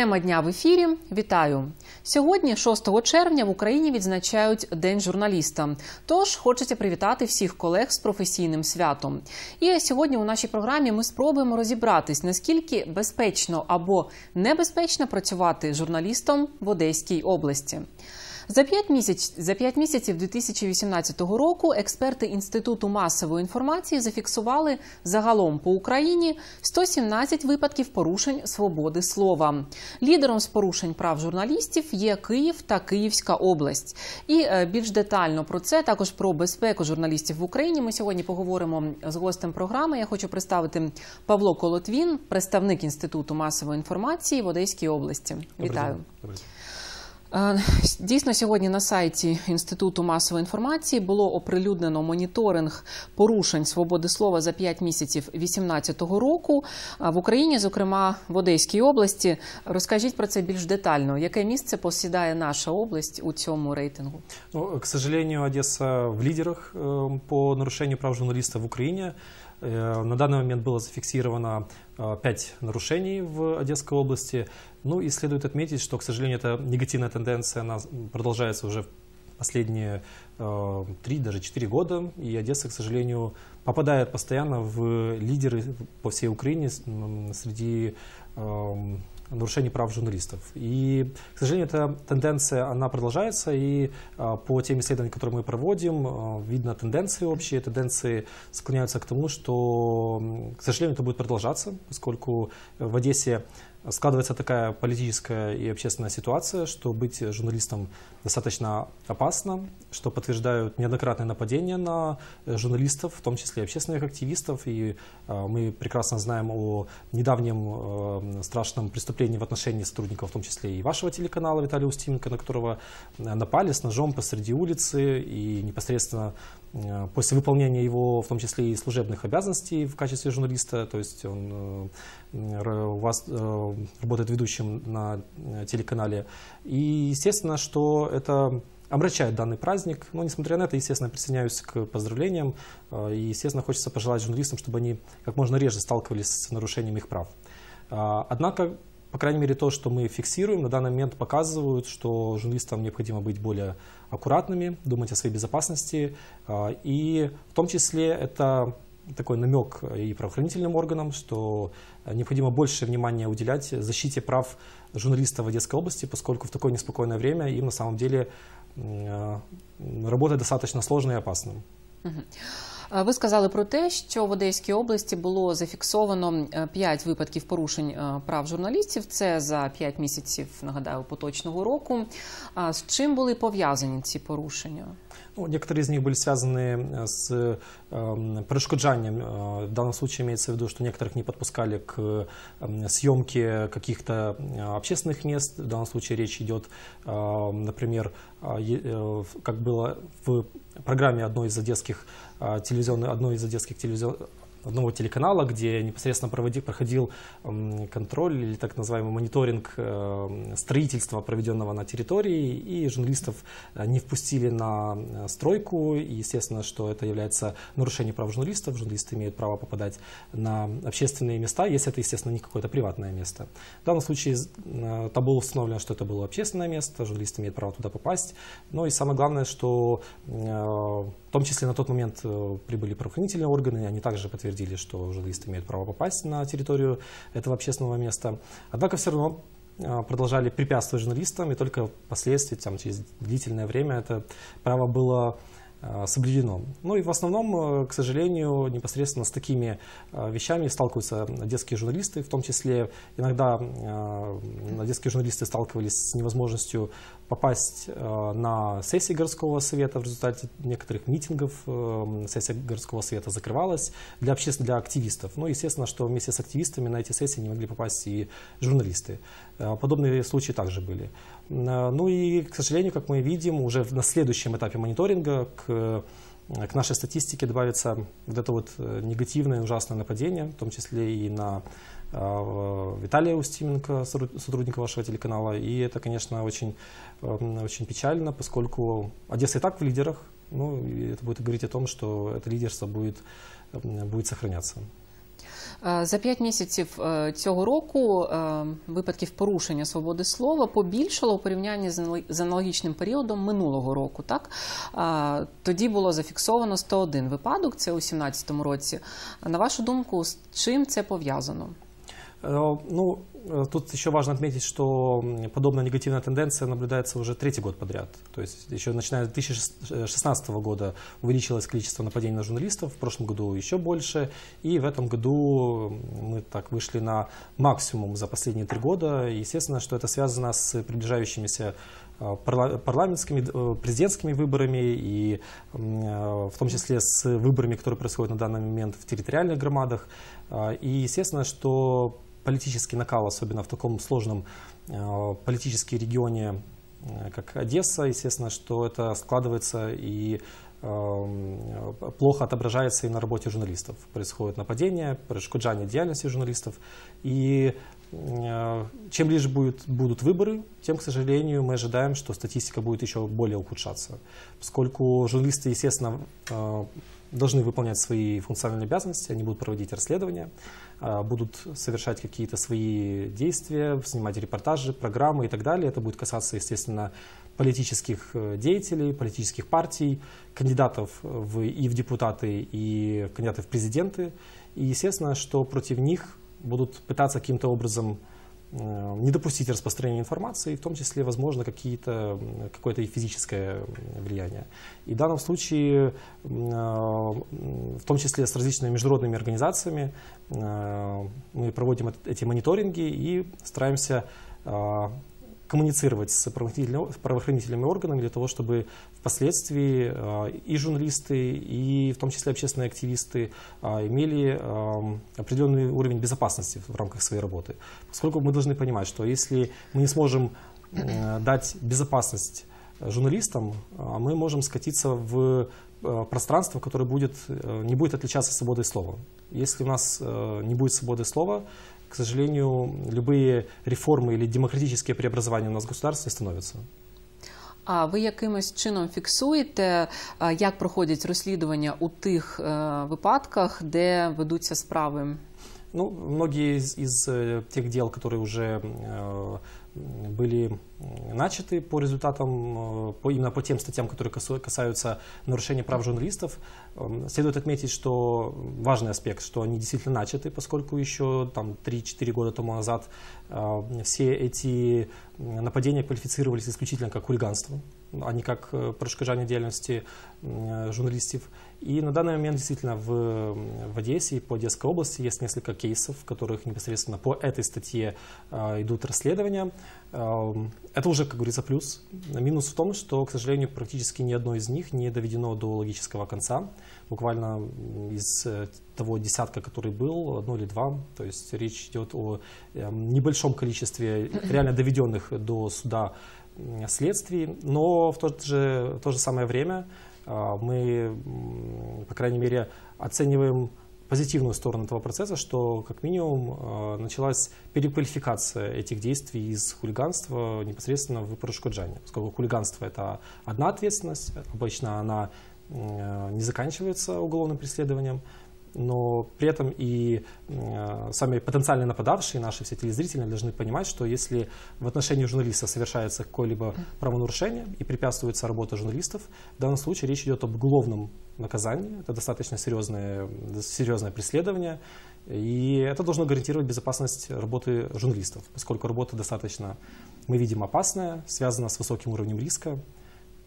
Тема дня в ефірі. Вітаю сьогодні, 6 червня, в Україні відзначають День журналіста. Тож хочеться привітати всіх колег з професійним святом. І сьогодні у нашій програмі ми спробуємо розібратись, наскільки безпечно або небезпечно працювати журналістом в Одеській області. За п'ять місяць за п'ять місяців 2018 року експерти інституту масової інформації зафіксували загалом по Україні 117 випадків порушень свободи слова. Лідером з порушень прав журналістів є Київ та Київська область. І е, більш детально про це також про безпеку журналістів в Україні. Ми сьогодні поговоримо з гостем програми. Я хочу представити Павло Колотвін, представник інституту масової інформації в Одеській області. Вітаю. Добрий день. Е, дійсно, сьогодні на сайті інституту масової інформації було оприлюднено моніторинг порушень свободи слова за 5 місяців 2018 року в Україні, зокрема в Одеській області. Розкажіть про це більш детально. Яке місце посідає наша область у цьому рейтингу? Ну, к сожалению, Одесса в лидерах по нарушению прав журналистов в Украине. Э, на данный момент было зафиксировано 5 э, нарушений в Одесской области. Ну и следует отметить, что, к сожалению, эта негативная тенденция она продолжается уже последние э, 3, даже 4 года. И Одесса, к сожалению, попадает постоянно в лидеры по всей Украине среди нарушений прав журналистов. И, к сожалению, эта тенденция, она продолжается, и а, по тем исследованиям, которые мы проводим, а, видно тенденции общие, тенденции склоняются к тому, что, к сожалению, это будет продолжаться, поскольку в Одессе складывается такая политическая и общественная ситуация, что быть журналистом достаточно опасно, что подтверждают неоднократные нападения на журналистов, в том числе общественных активистов. И э, мы прекрасно знаем о недавнем э, страшном преступлении в отношении сотрудников, в том числе и вашего телеканала Виталия Устименко, на которого напали с ножом посреди улицы и непосредственно Э, после выполнения его, в том числе и служебных обязанностей в качестве журналиста, то есть он э, у вас э, работает ведущим на телеканале. И естественно, что это омрачает данный праздник. Но, несмотря на это, естественно, присоединяюсь к поздравлениям. И, естественно, хочется пожелать журналистам, чтобы они как можно реже сталкивались с нарушением их прав. Однако, по крайней мере, то, что мы фиксируем, на данный момент показывают, что журналистам необходимо быть более аккуратными, думать о своей безопасности. А, и в том числе это такой намек и правоохранительным органам, что необходимо больше внимания уделять защите прав журналистов в Одесской области, поскольку в такое неспокойное время им на самом деле а, работать достаточно сложно и опасно. Ви сказали про те, що в Одеській області було зафіксовано 5 випадків порушень прав журналістів. Це за 5 місяців, нагадаю, поточного року. З чим були пов'язані ці порушення? Ну, некоторые из них были связаны с э, перешкоджанием. В данном случае имеется в виду, что некоторых не подпускали к съемке каких-то общественных мест. В данном случае речь идет, например, как было в программе одной из одесских телевизионных, одной из одесских телевизионных одного телеканала, где непосредственно проводил, проходил контроль или так называемый мониторинг э, строительства, проведенного на территории, и журналистов э, не впустили на э, стройку. И, естественно, что это является нарушением прав журналистов. Журналисты имеют право попадать на общественные места, если это, естественно, не какое-то приватное место. В данном случае там было установлено, что это было общественное место, журналисты имеют право туда попасть. Но и самое главное, что в том числе на тот момент прибыли правоохранительные органы, они также подтвердили что журналисты имеют право попасть на территорию этого общественного места. Однако все равно а, продолжали препятствовать журналистам, и только впоследствии, там, через длительное время, это право было соблюдено. Ну и в основном, э, к сожалению, непосредственно с такими а, вещами сталкиваются детские журналисты, в том числе иногда детские журналисты сталкивались с невозможностью попасть э, на сессии городского совета в результате некоторых митингов. Э, сессия городского совета закрывалась для общественных, для активистов. Ну, естественно, что вместе с активистами на эти сессии не могли попасть и журналисты. Э, подобные случаи также были. Ну и, к сожалению, как мы видим, уже на следующем этапе мониторинга к к нашей статистике добавится вот это вот негативное, ужасное нападение, в том числе и на Виталия Устименко, сотрудника вашего телеканала. И это, конечно, очень, очень печально, поскольку Одесса и так в лидерах. Ну, это будет говорить о том, что это лидерство будет, будет сохраняться. Е, за п'ять місяців е, цього року е, випадків порушення свободи слова побільшало у порівнянні з аналогічним періодом минулого року. Так тоді було зафіксовано 101 випадок. Це у 2017 році. На вашу думку, з чим це пов'язано? Ну, Э, тут еще важно отметить, что подобная негативная тенденция наблюдается уже третий год подряд. То есть еще начиная с 2016 года увеличилось количество нападений на журналистов, в прошлом году еще больше, и в этом году мы так вышли на максимум за последние три года. Естественно, что это связано с приближающимися э, парламентскими, э, президентскими выборами и в том числе с выборами, которые происходят на данный момент в территориальных громадах. И естественно, что политический накал, особенно в таком сложном э, политическом регионе, э, как Одесса, естественно, что это складывается и э, плохо отображается и на работе журналистов. Происходит нападение, перешкоджание деятельности журналистов. И чем ближе будет, будут выборы, тем, к сожалению, мы ожидаем, что статистика будет еще более ухудшаться. Поскольку журналисты, естественно, должны выполнять свои функциональные обязанности, они будут проводить расследования, будут совершать какие-то свои действия, снимать репортажи, программы и так далее. Это будет касаться, естественно, политических э, деятелей, политических партий, кандидатов в, и в депутаты, и кандидатов в президенты. И естественно, что против них будут пытаться каким-то образом не допустить распространения информации, в том числе, возможно, какие-то, какое-то и физическое влияние. И в данном случае, э, в том числе с различными международными организациями, э, мы проводим эти мониторинги и стараемся коммуницировать с правоохранительными органами для того, чтобы впоследствии э, и журналисты, и в том числе общественные активисты э, имели э, определенный уровень безопасности в рамках своей работы. Поскольку мы должны понимать, что если мы не сможем дать безопасность журналистам, мы можем скатиться в пространство, которое будет, не будет отличаться свободой слова. Если у нас не будет свободы слова, к сожалению, любые реформы или демократические преобразования у нас в государстве становятся. А ви якимось чином фіксуєте, як проходять розслідування у тих випадках, де ведуться справи? Ну, многие из, из тех дел, которые уже были начаты по результатам, по, именно по тем статьям, которые касаются нарушения прав журналистов. Следует отметить, что важный аспект, что они действительно начаты, поскольку еще там 3-4 года тому назад все эти нападения квалифицировались исключительно как хулиганство, а не как прошкажание деятельности журналистов. И на данный момент действительно в, в Одессе и по Одесской области есть несколько кейсов, в которых непосредственно по этой статье э, идут расследования. Э, это уже, как говорится, плюс. Минус в том, что, к сожалению, практически ни одно из них не доведено до логического конца. Буквально из э, того десятка, который был, одно или два. То есть речь идет о э, небольшом количестве реально доведенных до суда следствий, но в то же, в то же самое время мы, по крайней мере, оцениваем позитивную сторону этого процесса, что как минимум а, началась переквалификация этих действий из хулиганства непосредственно в перешкоджание. Поскольку хулиганство это одна ответственность, обычно она не заканчивается уголовным преследованием, но при этом и э, сами потенциальные нападавшие, наши все телезрители, должны понимать, что если в отношении журналиста совершается какое-либо правонарушение и препятствуется работа журналистов, в данном случае речь идет об уголовном наказании, это достаточно серьезное, серьезное преследование, и это должно гарантировать безопасность работы журналистов, поскольку работа достаточно, мы видим, опасная, связана с высоким уровнем риска,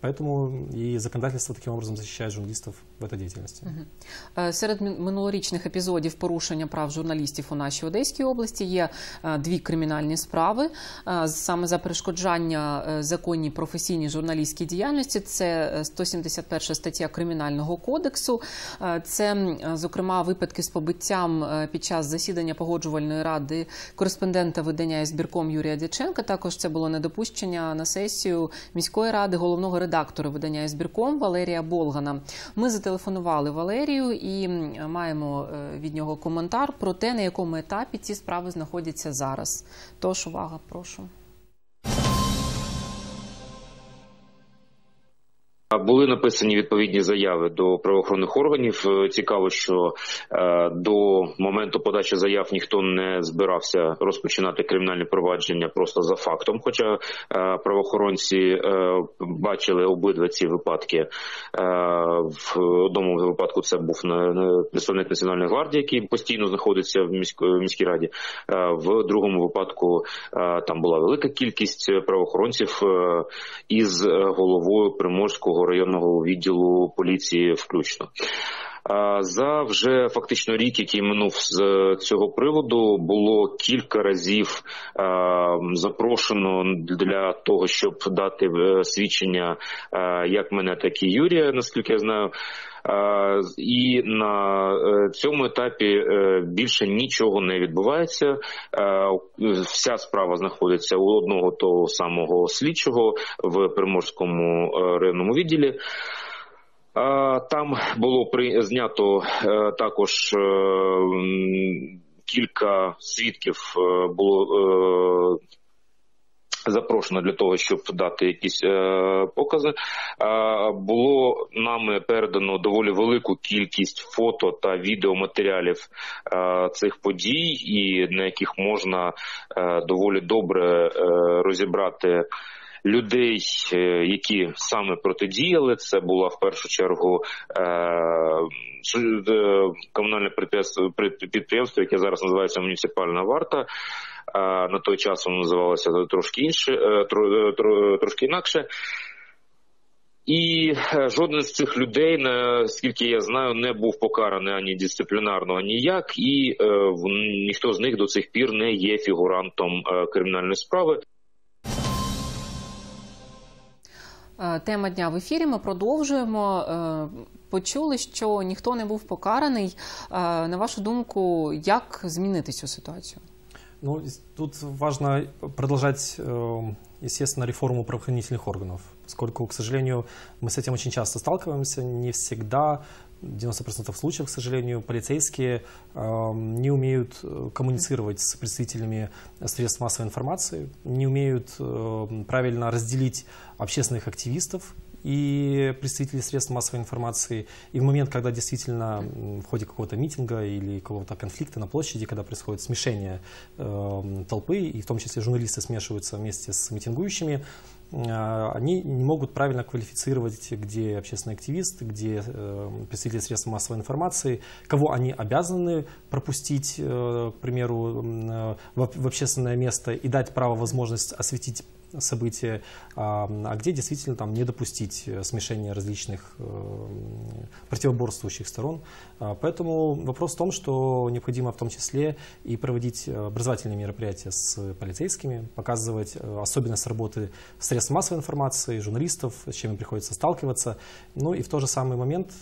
Поэтому и законодательство таким образом защищает журналистов в этой деятельности. Угу. Серед минулорічних епізодів порушення прав журналістів у нашій Одеській області є е, дві кримінальні справи е, саме за перешкоджання законній професійній журналістській діяльності. Це 171 стаття кримінального кодексу. Це зокрема випадки з побиттям під час засідання погоджувальної ради кореспондента видання збірком Юрія Дяченка. Також це було недопущення на сесію міської ради головного редактора редактора видання «Збірком» Валерія Болгана. Ми зателефонували Валерію і маємо е, від нього коментар про те, на якому етапі ці справи знаходяться зараз. Тож увага, прошу. Були написані відповідні заяви до правоохоронних органів. Е, цікаво, що е, до моменту подачі заяв ніхто не збирався розпочинати кримінальне провадження просто за фактом. Хоча е, правоохоронці бачили обидва ці випадки. В одному випадку це був на, представник національної гвардії, який постійно знаходиться в міській, раді. В другому випадку там була велика кількість правоохоронців із головою приморського. Районного відділу поліції включно. За вже фактично рік, який минув з цього приводу, було кілька разів запрошено для того, щоб дати е, свідчення як мене, так і Юрія, наскільки я знаю. І на е, цьому етапі е, більше нічого не відбувається. Вся справа знаходиться у одного того самого слідчого в Приморському районному відділі. Там було знято також кілька свідків було запрошено для того, щоб дати якісь е, покази. Е, було нами передано доволі велику кількість фото та відеоматеріалів е, цих подій, і на яких можна е, доволі добре е, розібрати. Людей, е, які саме протидіяли, це була в першу чергу е, е комунальне підприємство, яке зараз називається муніципальна варта на той час воно називалося трошки інше, е, е, трошки інакше. І е, жоден з цих людей, наскільки я знаю, не був покараний ані дисциплінарно, ані як, і ніхто з них до цих пір не є фігурантом кримінальної справи. Тема дня в ефірі. Ми продовжуємо. Почули, що ніхто не був покараний. На вашу думку, як змінити цю ситуацію? Ну, тут важно продолжать, эм, естественно, реформу правоохранительных органов, поскольку, к сожалению, мы с этим очень часто сталкиваемся, не всегда, 90% случаев, к сожалению, полицейские э, не умеют э, коммуницировать с представителями средств массовой информации, не умеют э, правильно разделить общественных активистов и представители средств массовой информации. И в момент, когда действительно в ходе какого-то митинга или какого-то конфликта на площади, когда происходит смешение э, толпы, и в том числе журналисты смешиваются вместе с митингующими, э, они не могут правильно квалифицировать, где общественный активист, где э, представители средств массовой информации, кого они обязаны пропустить, э, к примеру, в общественное место и дать право возможность осветить события, а, где действительно там не допустить э, смешения различных э, противоборствующих сторон. А, поэтому вопрос в том, что необходимо в том числе и проводить образовательные мероприятия с полицейскими, показывать э, особенность работы средств массовой информации, журналистов, с чем им приходится сталкиваться. Ну и в тот же самый момент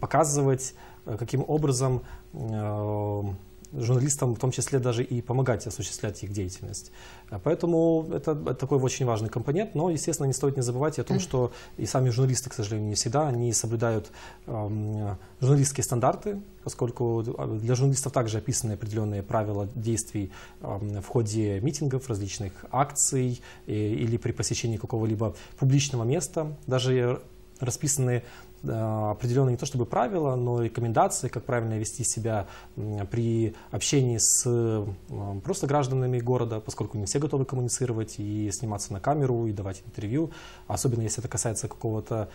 показывать, каким образом журналистам в том числе даже и помогать осуществлять их деятельность. А поэтому это, такой очень важный компонент, но, естественно, не стоит не забывать о том, что и сами журналисты, к сожалению, не всегда, они соблюдают э, журналистские стандарты, поскольку для журналистов также описаны определенные правила действий э, в ходе митингов, различных акций э, или при посещении какого-либо публичного места. Даже расписаны Э, определенные не то чтобы правила, но рекомендации, как правильно вести себя при общении с э, просто гражданами города, поскольку не все готовы коммуницировать и сниматься на камеру и давать интервью, особенно если это касается какого-то,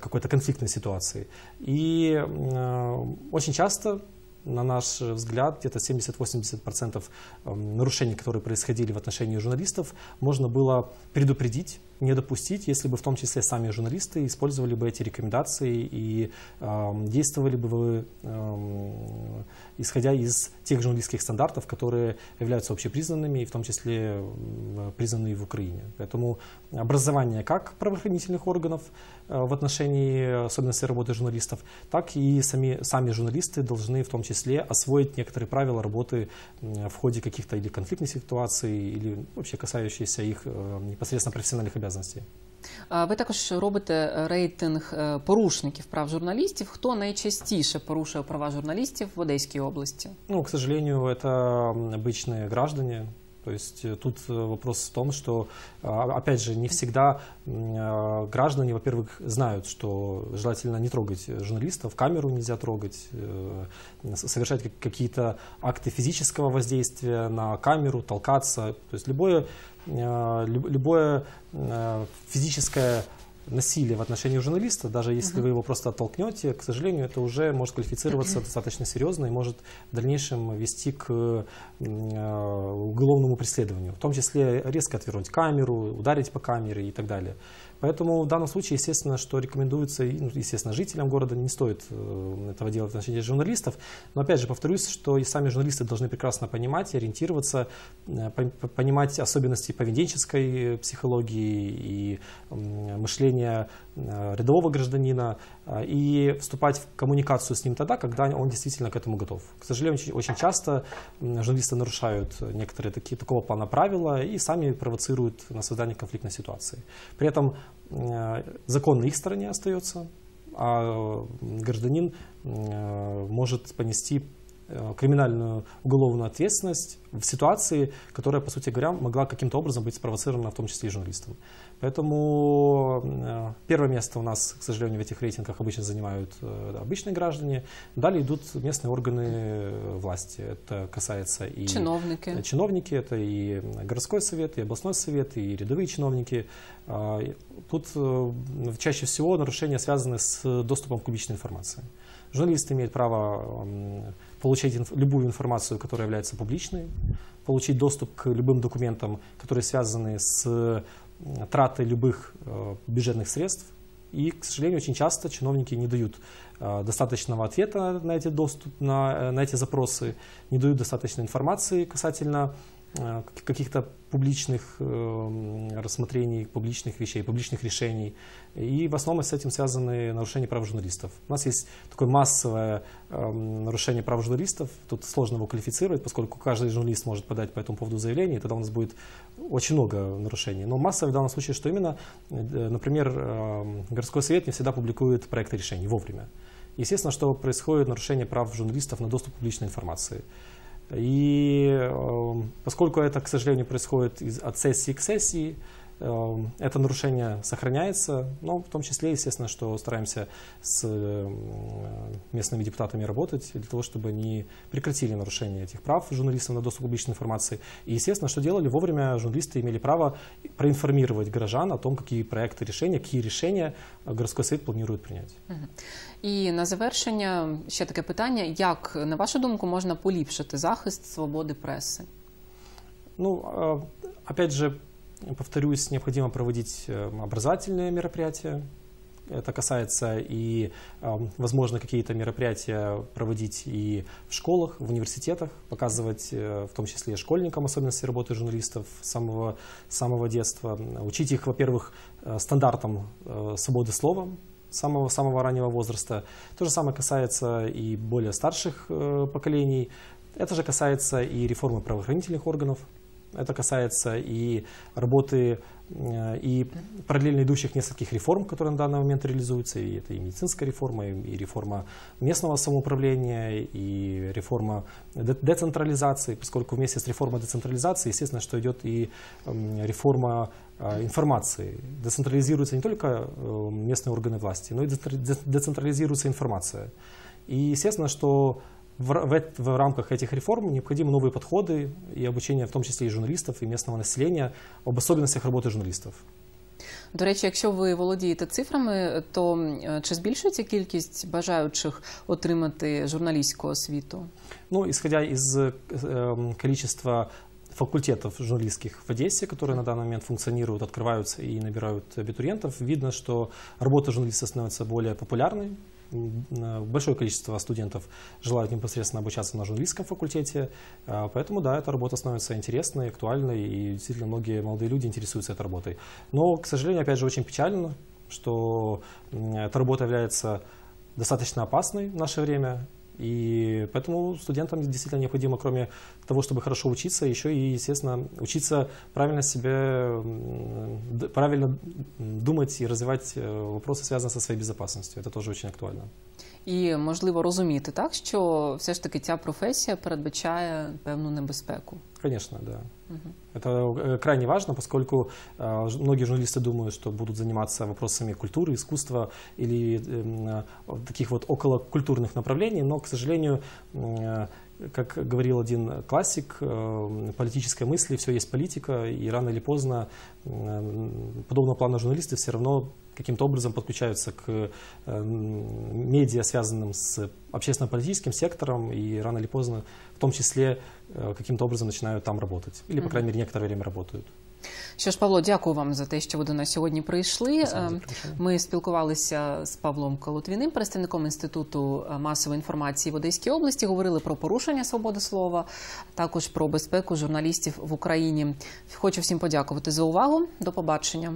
какой-то конфликтной ситуации. И э, очень часто на наш взгляд, где-то 70-80% нарушений, которые происходили в отношении журналистов, можно было предупредить, не допустить, если бы в том числе сами журналисты использовали бы эти рекомендации и э, действовали бы э, исходя из тех журналистских стандартов, которые являются общепризнанными и в том числе признанные в Украине. Поэтому образование как правоохранительных органов э, в отношении особенностей работы журналистов, так и сами, сами журналисты должны в том числе освоить некоторые правила работы в ходе каких-то или конфликтных ситуаций, или вообще касающиеся их э, непосредственно профессиональных обязанностей обов'язаності. Ви також робите рейтинг е, порушників прав журналістів. Хто найчастіше порушує права журналістів в Одеській області? Ну, к сожалению, это обычные граждане, То есть э, тут э, вопрос в том, что, а, опять же, не всегда а, граждане, во-первых, знают, что желательно не трогать журналистов, камеру нельзя трогать, э, совершать какие-то акты физического воздействия на камеру, толкаться. То есть любое, любое физическое насилие в отношении журналиста, даже если вы его просто оттолкнете, к сожалению, это уже может квалифицироваться достаточно серьезно и может в дальнейшем вести к э, уголовному преследованию, в том числе резко отвернуть камеру, ударить по камере и так далее. Поэтому в данном случае, естественно, что рекомендуется, ну, естественно, жителям города не стоит э, этого делать в отношении журналистов. Но опять же повторюсь, что и сами журналисты должны прекрасно понимать и ориентироваться, э, понимать особенности поведенческой психологии и мышления э, рядового гражданина и вступать в коммуникацию с ним тогда, когда он действительно к этому готов. К сожалению, очень часто журналисты нарушают некоторые такие, такого плана правила и сами провоцируют на создание конфликтной ситуации. При этом Э, закон на их стороне остается, а гражданин э, может понести э, криминальную уголовную ответственность в ситуации, которая, по сути говоря, могла каким-то образом быть спровоцирована, в том числе и журналистом. Поэтому э, первое место у нас, к сожалению, в этих рейтингах обычно занимают э, обычные граждане. Далее идут местные органы э, власти. Это касается и... Чиновники. Чиновники, это и городской совет, и областной совет, и рядовые чиновники. А, тут чаще всего нарушения связаны с доступом к публичной информации. Журналист имеет право получить любую информацию, которая является публичной, получить доступ к любым документам, которые связаны с траты любых э, бюджетных средств. И, к сожалению, очень часто чиновники не дают э, достаточного ответа на эти, доступ, на, э, на эти запросы, не дают достаточной информации касательно каких-то публичных э, рассмотрений, публичных вещей, публичных решений. И в основном с этим связаны нарушения прав журналистов. У нас есть такое массовое э, нарушение прав журналистов. Тут сложно его квалифицировать, поскольку каждый журналист может подать по этому поводу заявление, и тогда у нас будет очень много нарушений. Но массовое в данном случае, что именно, например, городской совет не всегда публикует проекты решений вовремя. Естественно, что происходит нарушение прав журналистов на доступ к публичной информации. И э, поскольку это, к сожалению, происходит из, от сессии к сессии, это нарушение сохраняется, но в том числе, естественно, что стараемся с э, местными депутатами работать для того, чтобы они прекратили нарушение этих прав журналистов на доступ к публичной информации. И, естественно, что делали? Вовремя журналисты имели право проинформировать горожан о том, какие проекты решения, какие решения городской совет планує прийняти. І на завершення ще таке питання: як на вашу думку можна поліпшити захист свободи преси? Ну, опять же, Повторюсь, необходимо проводить э, образовательные мероприятия. Это касается и, возможно, какие-то мероприятия проводить и в школах, в университетах, показывать э, в том числе и школьникам особенности работы журналистов с самого, самого детства, учить их, во-первых, э, стандартам свободы слова, самого, самого раннего возраста. То же самое касается и более старших поколений. Это же касается и реформы правоохранительных органов, это касается и работы э, и параллельно идущих нескольких реформ, которые на данный момент реализуются. И это и медицинская реформа, и реформа местного самоуправления, и реформа децентрализации, поскольку вместе с реформой децентрализации, естественно, что идет и реформа э, информации. Децентрализируются не только э, местные органы власти, но и децентрализируется информация. И естественно, что в, в, в рамках этих реформ необходимы новые подходы и обучение, в том числе и журналистов, и местного населения, об особенностях роботи журналістів. До речі, якщо ви володієте цифрами, то чи збільшується кількість бажаючих отримати журналістську освіту? Ну, исходя из э, количества факультетов журналистских в Одессе, которые на данный момент функционируют, открываются и набирают абитуриентов, видно, что работа журналиста становится более популярной, большое количество студентов желают непосредственно обучаться на журналистском факультете, а, поэтому, да, эта работа становится интересной, актуальной, и действительно многие молодые люди интересуются этой работой. Но, к сожалению, опять же, очень печально, что эта работа является достаточно опасной в наше время, и поэтому студентам действительно необходимо, кроме того, чтобы хорошо учиться, еще и, естественно, учиться правильно себе, правильно думать и развивать э, вопросы, связанные со своей безопасностью. Это тоже очень актуально і можливо розуміти, так що все ж таки ця професія передбачає певну небезпеку. Конечно, да. Это э, крайне важно, поскольку э, многие журналисты думают, что будут заниматься вопросами культуры, искусства или э, таких вот околокультурных направлений, но, к сожалению, э, как говорил один классик, э, политической мысли все есть политика, и рано или поздно э, подобного плана журналисты все равно каким-то образом подключаются к э, медиа, связанным с общественно-политическим сектором, и рано или поздно, в том числе, каким-то образом начинают там работать. Или, по крайней мере, некоторое время работают. Що ж, Павло, дякую вам за те, що ви до нас сьогодні прийшли. Ми спілкувалися з Павлом Колотвіним, представником інституту е, масової інформації в Одеській області. Говорили про порушення свободи слова, також про безпеку журналістів в Україні. Хочу всім подякувати за увагу. До побачення.